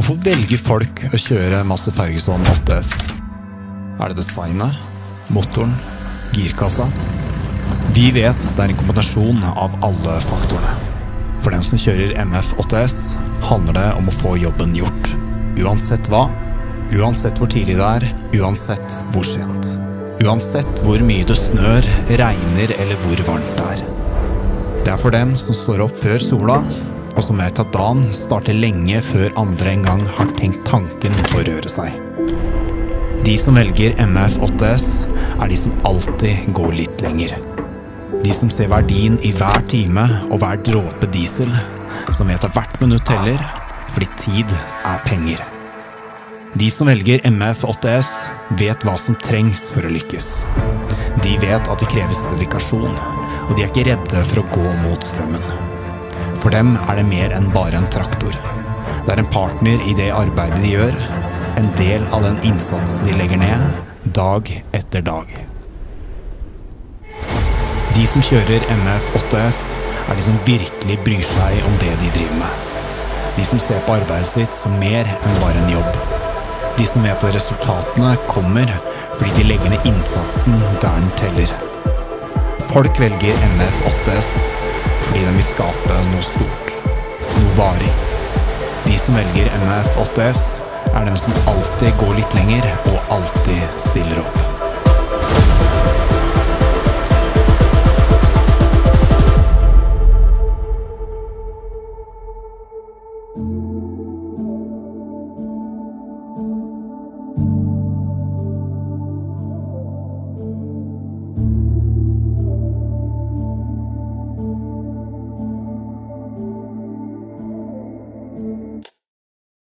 Hvorfor velger folk å kjøre Masse Ferguson 8S? Er det designet? Motoren? Girkassa? Vi vet det er en kombinasjon av alle faktorene. For den som kjører MF 8S, handler det om å få jobben gjort. Uansett hva. Uansett hvor tidlig det er. Uansett hvor sent. Uansett hvor mye det snør, regner eller hvor varmt det er. Det er for dem som står opp før sola, og som vet at dagen starter lenge før andre en gang har tenkt tanken på å røre seg. De som velger MF 8S, er de som alltid går litt lenger. De som ser verdien i hver time og hver dråpe diesel, som vet at hvert minutt teller, fordi tid er penger. De som velger MF 8S, vet hva som trengs for å lykkes. De vet at det kreves dedikasjon, og de er ikke redde for å gå mot strømmen. For dem er det mer enn bare en traktor. Det er en partner i det arbeidet de gjør. En del av den innsatsen de legger ned, dag etter dag. De som kjører MF8S, er de som virkelig bryr seg om det de driver med. De som ser på arbeidet sitt som mer enn bare en jobb. De som vet at resultatene kommer fordi de legger ned innsatsen der den teller. Folk velger MF8S skape noe stort. Noe varig. De som velger MF 8S, er dem som alltid går litt lenger og alltid stiller opp.